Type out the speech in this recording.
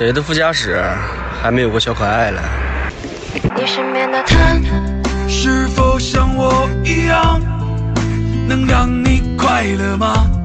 谁的副驾驶还没有个小可爱了？你身边的他是否像我一样，能让你快乐吗？